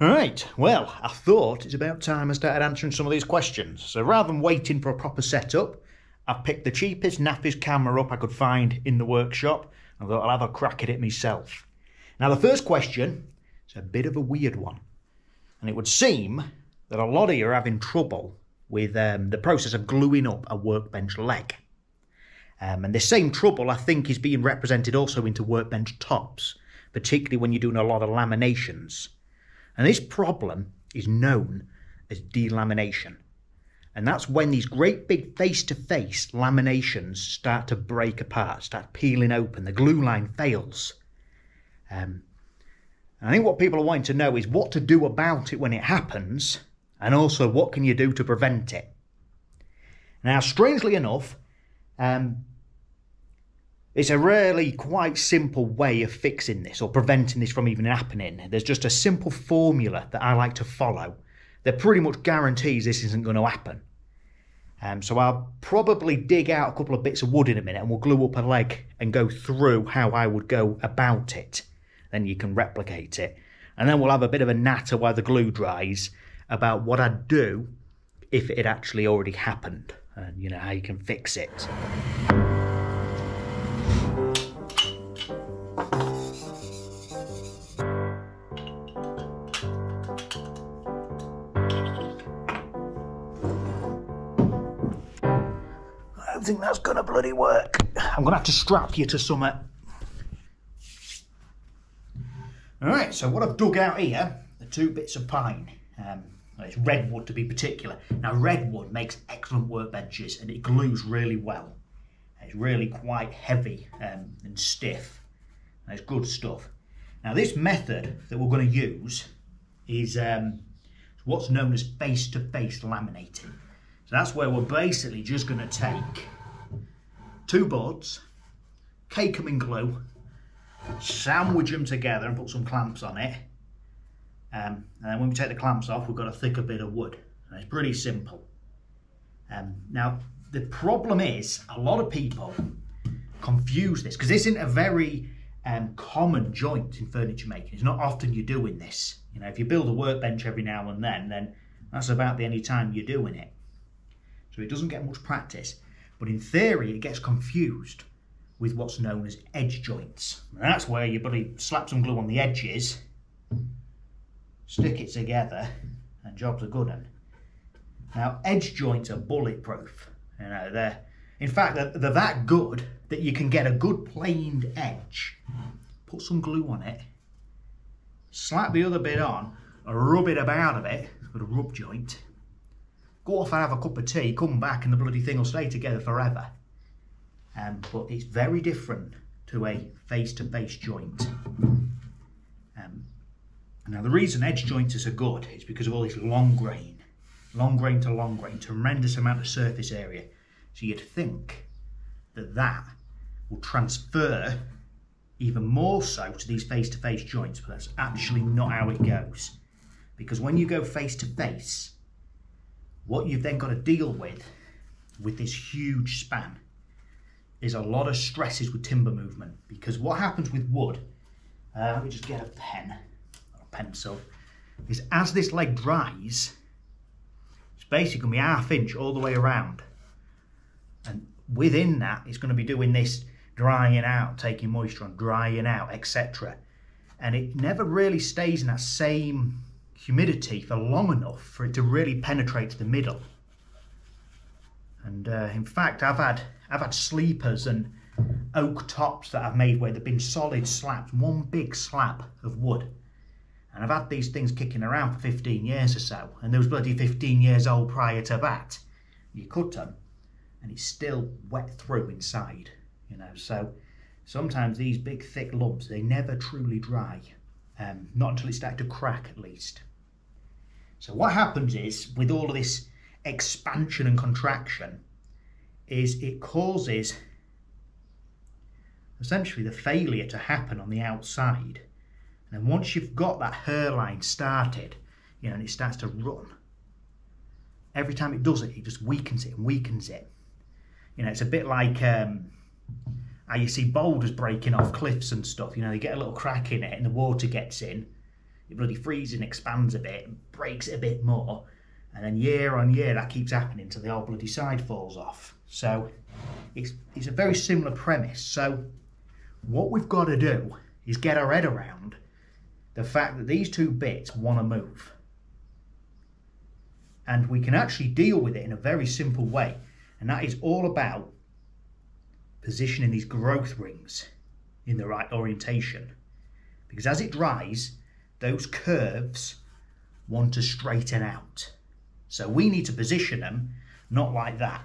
Right, well, I thought it's about time I started answering some of these questions. So rather than waiting for a proper setup, I've picked the cheapest, nappiest camera up I could find in the workshop. I thought I'll have a crack at it myself. Now, the first question is a bit of a weird one. And it would seem that a lot of you are having trouble with um, the process of gluing up a workbench leg. Um, and the same trouble, I think, is being represented also into workbench tops, particularly when you're doing a lot of laminations. And this problem is known as delamination. And that's when these great big face to face laminations start to break apart, start peeling open, the glue line fails. Um, I think what people are wanting to know is what to do about it when it happens, and also what can you do to prevent it. Now, strangely enough, um, it's a really quite simple way of fixing this or preventing this from even happening. There's just a simple formula that I like to follow that pretty much guarantees this isn't going to happen. Um, so I'll probably dig out a couple of bits of wood in a minute and we'll glue up a leg and go through how I would go about it. Then you can replicate it. And then we'll have a bit of a natter while the glue dries about what I'd do if it had actually already happened and you know how you can fix it. Gonna bloody work. I'm gonna have to strap you to something. Alright, so what I've dug out here are two bits of pine. Um, it's redwood to be particular. Now redwood makes excellent workbenches and it glues really well. It's really quite heavy um, and stiff. It's good stuff. Now this method that we're going to use is um, what's known as face-to-face -face laminating. So that's where we're basically just going to take two boards, cake them in glue, sandwich them together and put some clamps on it. Um, and then when we take the clamps off, we've got a thicker bit of wood. And it's pretty simple. Um, now, the problem is a lot of people confuse this because this isn't a very um, common joint in furniture making. It's not often you're doing this. You know, if you build a workbench every now and then, then that's about the only time you're doing it. So it doesn't get much practice. But in theory, it gets confused with what's known as edge joints. And that's where you buddy slap some glue on the edges, stick it together, and jobs a good. And now edge joints are bulletproof. You know, they're in fact they're, they're that good that you can get a good planed edge, put some glue on it, slap the other bit on, rub it about a bit with a rub joint, go off and have a cup of tea, come back and the bloody thing will stay together forever. Um, but it's very different to a face-to-face -face joint. Um, now the reason edge joints are good is because of all this long grain, long grain to long grain, tremendous amount of surface area. So you'd think that that will transfer even more so to these face-to-face -face joints, but that's actually not how it goes. Because when you go face-to-face, -face, what you've then got to deal with, with this huge span, is a lot of stresses with timber movement. Because what happens with wood, uh, let me just get a pen or a pencil, is as this leg dries, it's basically going to be half inch all the way around. And within that, it's going to be doing this drying out, taking moisture on, drying out, etc. And it never really stays in that same humidity for long enough for it to really penetrate to the middle. And uh, in fact, I've had I've had sleepers and oak tops that I've made where they've been solid slabs, one big slab of wood. And I've had these things kicking around for 15 years or so, and they was bloody 15 years old prior to that. You cut them, and it's still wet through inside, you know. So sometimes these big thick lumps, they never truly dry, um, not until it starts to crack at least. So what happens is, with all of this expansion and contraction, is it causes essentially the failure to happen on the outside. And then once you've got that hairline started, you know, and it starts to run, every time it does it, it just weakens it and weakens it. You know, it's a bit like um, how you see boulders breaking off cliffs and stuff. You know, they get a little crack in it and the water gets in it bloody freezes and expands a bit and breaks it a bit more. And then year on year that keeps happening until the whole bloody side falls off. So it's, it's a very similar premise. So what we've got to do is get our head around the fact that these two bits want to move. And we can actually deal with it in a very simple way. And that is all about positioning these growth rings in the right orientation. Because as it dries, those curves want to straighten out. So we need to position them not like that.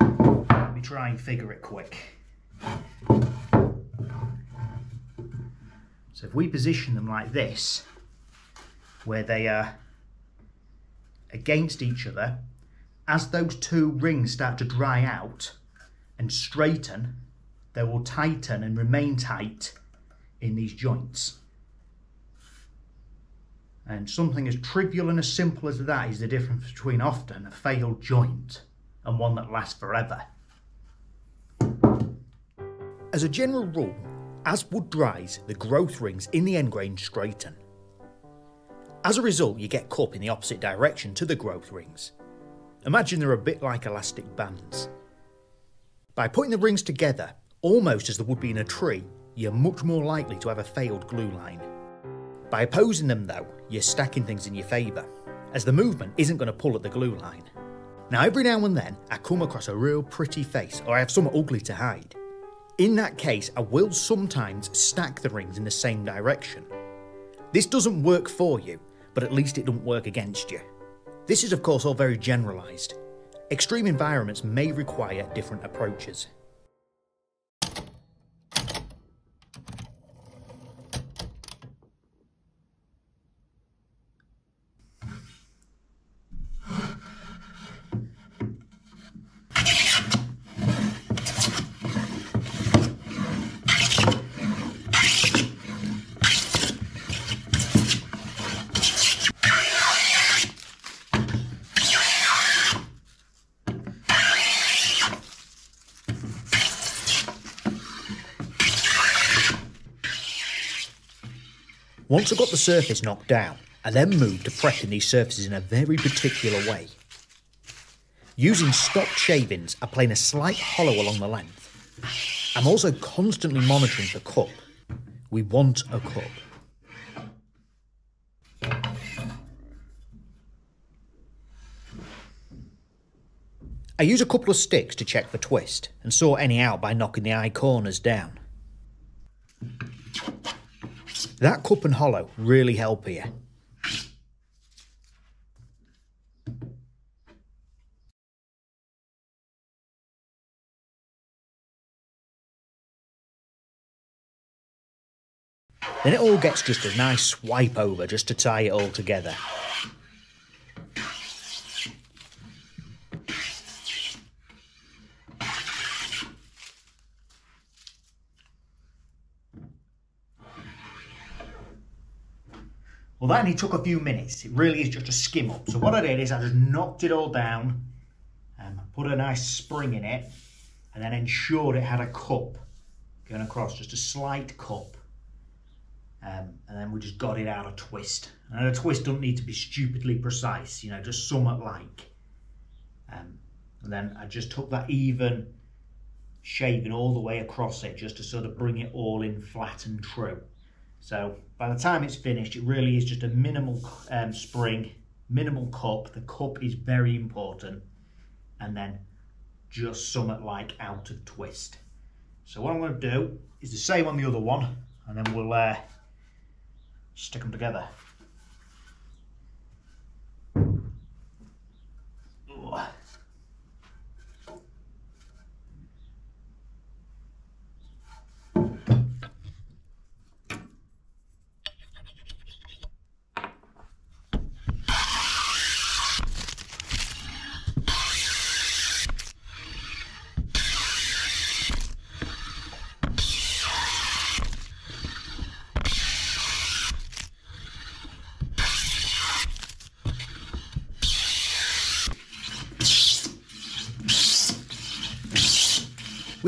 Let me try and figure it quick. So if we position them like this, where they are against each other, as those two rings start to dry out and straighten, they will tighten and remain tight in these joints. And something as trivial and as simple as that is the difference between often a failed joint and one that lasts forever. As a general rule, as wood dries, the growth rings in the end grain straighten. As a result, you get cup in the opposite direction to the growth rings. Imagine they're a bit like elastic bands. By putting the rings together, almost as they would be in a tree, you're much more likely to have a failed glue line. By opposing them though, you're stacking things in your favour, as the movement isn't going to pull at the glue line. Now every now and then I come across a real pretty face or I have something ugly to hide. In that case I will sometimes stack the rings in the same direction. This doesn't work for you, but at least it doesn't work against you. This is of course all very generalised. Extreme environments may require different approaches. Once I've got the surface knocked down, I then move to prepping these surfaces in a very particular way. Using stock shavings, I plane a slight hollow along the length. I'm also constantly monitoring for cup. We want a cup. I use a couple of sticks to check for twist and sort any out by knocking the eye corners down. That cup and hollow really help here. Then it all gets just a nice swipe over just to tie it all together. Well, that only took a few minutes. It really is just a skim up. So what I did is I just knocked it all down and put a nice spring in it and then ensured it had a cup going across, just a slight cup. Um, and then we just got it out of twist. And a twist don't need to be stupidly precise, you know, just somewhat like. Um, and then I just took that even shaving all the way across it just to sort of bring it all in flat and true. So by the time it's finished, it really is just a minimal um, spring, minimal cup. The cup is very important. And then just somewhat like out of twist. So what I'm going to do is the same on the other one. And then we'll uh, stick them together.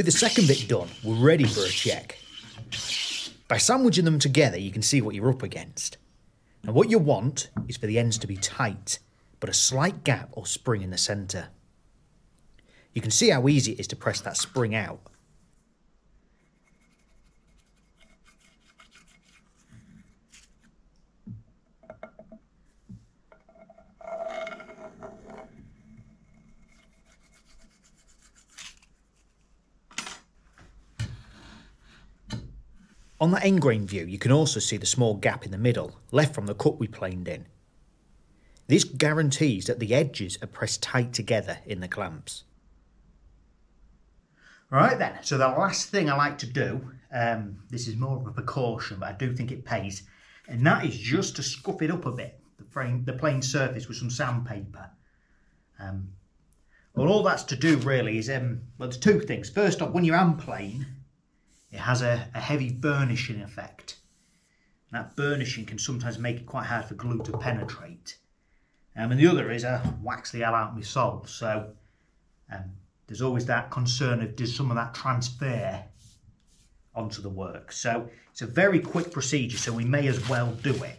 With the second bit done, we're ready for a check. By sandwiching them together, you can see what you're up against. Now what you want is for the ends to be tight, but a slight gap or spring in the centre. You can see how easy it is to press that spring out. On the end grain view, you can also see the small gap in the middle, left from the cut we planed in. This guarantees that the edges are pressed tight together in the clamps. Right then, so the last thing I like to do, um, this is more of a precaution, but I do think it pays, and that is just to scuff it up a bit, the frame, the plain surface with some sandpaper. Um, well, all that's to do really is, um, well, there's two things. First off, when you're hand plane, it has a, a heavy burnishing effect. That burnishing can sometimes make it quite hard for glue to penetrate. Um, and the other is a wax the hell out of my sole. So um, there's always that concern of does some of that transfer onto the work. So it's a very quick procedure, so we may as well do it.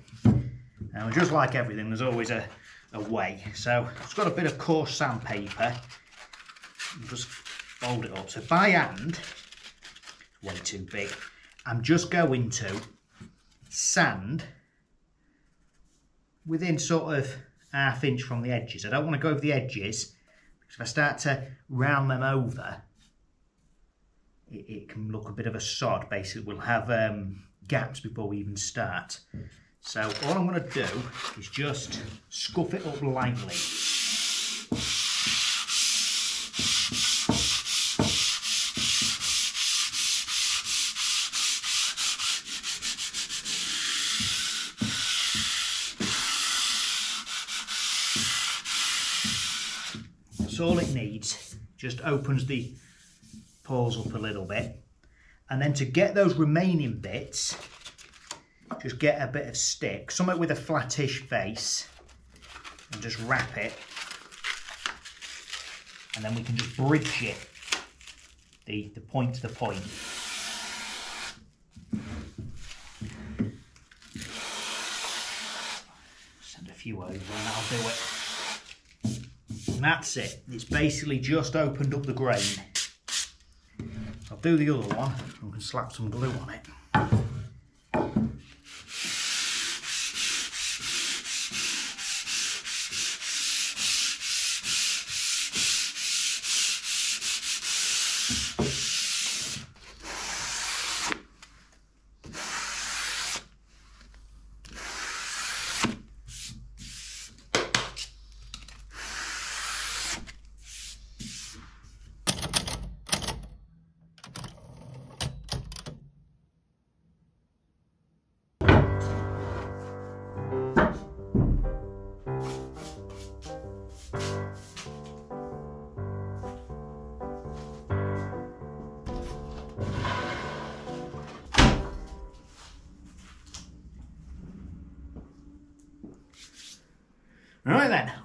Now, just like everything, there's always a, a way. So it's got a bit of coarse sandpaper. Just fold it up. So by hand, way too big. I'm just going to sand within sort of half inch from the edges. I don't want to go over the edges because if I start to round them over, it, it can look a bit of a sod. Basically, we'll have um, gaps before we even start. So all I'm going to do is just scuff it up lightly. That's all it needs. Just opens the pores up a little bit. And then to get those remaining bits, just get a bit of stick, something with a flattish face, and just wrap it. And then we can just bridge it, the, the point to the point. Send a few over and that'll do it. And that's it. It's basically just opened up the grain. I'll do the other one. I can slap some glue on it.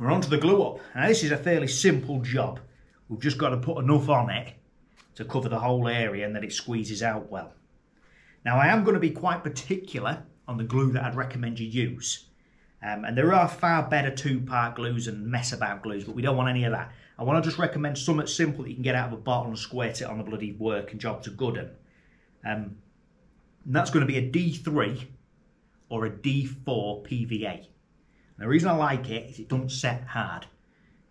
We're on to the glue up. Now this is a fairly simple job. We've just got to put enough on it to cover the whole area and that it squeezes out well. Now I am going to be quite particular on the glue that I'd recommend you use. Um, and there are far better two-part glues and mess about glues, but we don't want any of that. I want to just recommend something simple that you can get out of a bottle and squirt it on the bloody work and jobs are good. Um, and that's going to be a D3 or a D4 PVA the reason I like it is it doesn't set hard.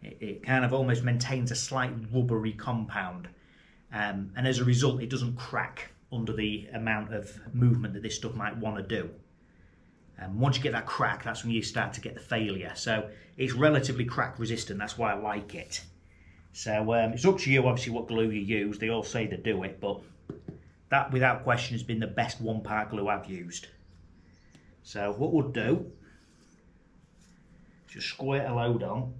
It, it kind of almost maintains a slight rubbery compound. Um, and as a result, it doesn't crack under the amount of movement that this stuff might want to do. And um, once you get that crack, that's when you start to get the failure. So it's relatively crack resistant. That's why I like it. So um, it's up to you, obviously, what glue you use. They all say they do it, but that, without question, has been the best one-part glue I've used. So what we'll do just squirt a load on.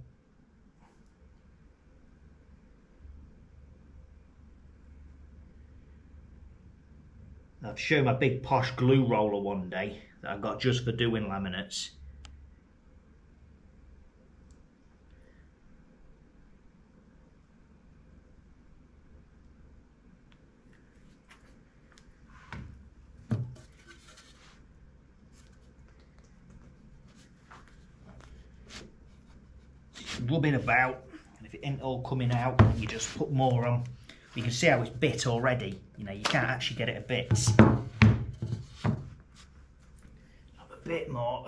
I've shown my big posh glue roller one day that I got just for doing laminates. Rub it about, and if it ain't all coming out, you just put more on. You can see how it's bit already. You know, you can't actually get it a bit. A bit more.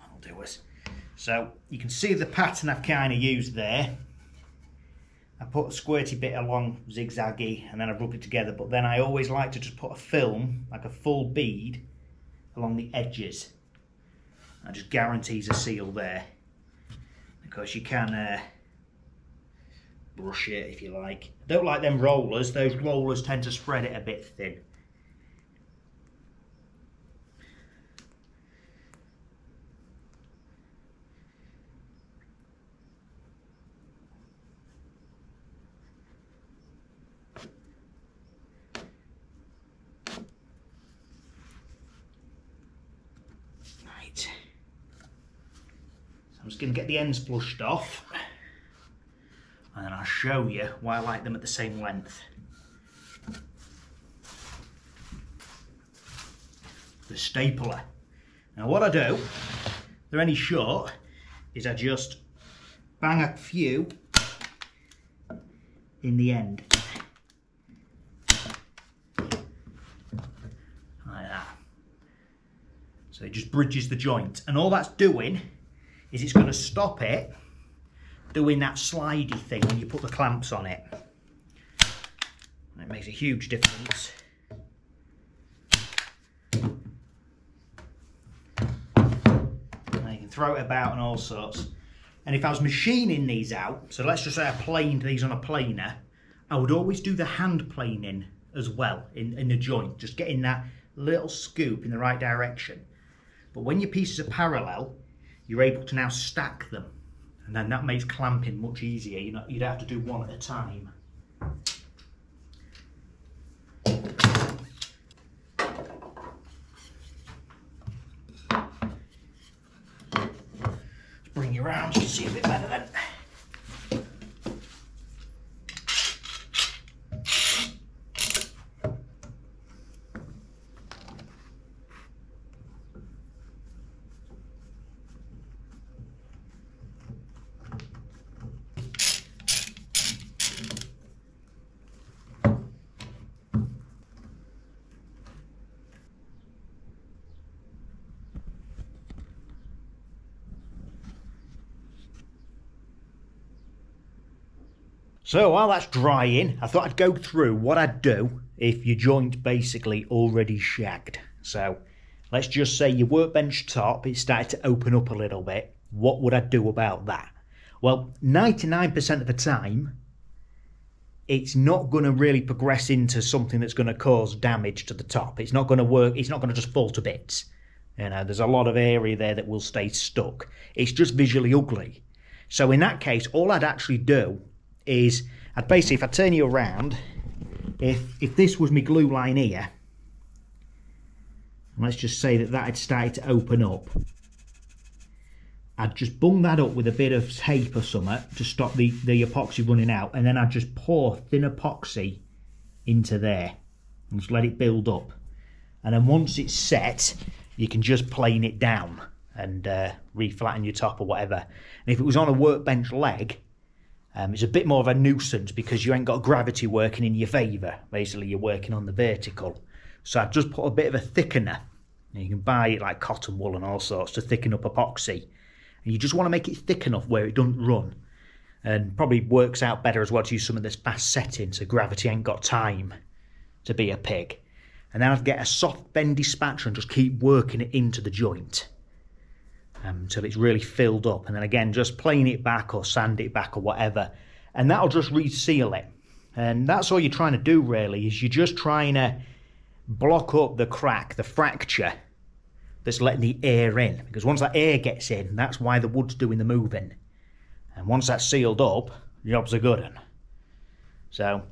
That'll do us. So you can see the pattern I've kind of used there. I put a squirty bit along zigzaggy and then I rub it together but then I always like to just put a film like a full bead along the edges. That just guarantees a seal there. Because you can uh, brush it if you like. I don't like them rollers. Those rollers tend to spread it a bit thin I'm going to get the ends flushed off and then I'll show you why I like them at the same length. The stapler. Now what I do, if they're any short, is I just bang a few in the end. Like that. So it just bridges the joint. And all that's doing is it's going to stop it doing that slidey thing when you put the clamps on it. And it makes a huge difference. Now you can throw it about and all sorts. And if I was machining these out, so let's just say I planed these on a planer, I would always do the hand planing as well in, in the joint, just getting that little scoop in the right direction. But when your pieces are parallel, you're able to now stack them. And then that makes clamping much easier. You know you don't have to do one at a time Let's bring you around so you see a bit better then So while that's drying, I thought I'd go through what I'd do if your joint basically already shagged. So let's just say your workbench top, it started to open up a little bit. What would I do about that? Well, 99% of the time, it's not going to really progress into something that's going to cause damage to the top. It's not going to work. It's not going to just fall to bits. You know, there's a lot of area there that will stay stuck. It's just visually ugly. So in that case, all I'd actually do is I'd basically, if I turn you around, if, if this was my glue line here, let's just say that that had started to open up, I'd just bung that up with a bit of tape or something to stop the, the epoxy running out, and then I'd just pour thin epoxy into there and just let it build up. And then once it's set, you can just plane it down and uh, reflatten your top or whatever. And if it was on a workbench leg, um, it's a bit more of a nuisance because you ain't got gravity working in your favour. Basically, you're working on the vertical. So I've just put a bit of a thickener. You can buy it like cotton wool and all sorts to thicken up epoxy. And you just want to make it thick enough where it doesn't run. And probably works out better as well to use some of this fast setting so gravity ain't got time to be a pig. And then I'd get a soft bendy spatula and just keep working it into the joint um, until it's really filled up. And then again, just plane it back or sand it back or whatever. And that'll just reseal it. And that's all you're trying to do really, is you're just trying to block up the crack, the fracture that's letting the air in. Because once that air gets in, that's why the wood's doing the moving. And once that's sealed up, the job's a good one. So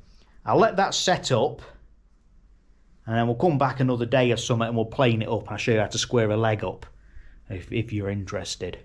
I'll let that set up and then we'll come back another day or something and we'll plane it up. I'll show you how to square a leg up if, if you're interested.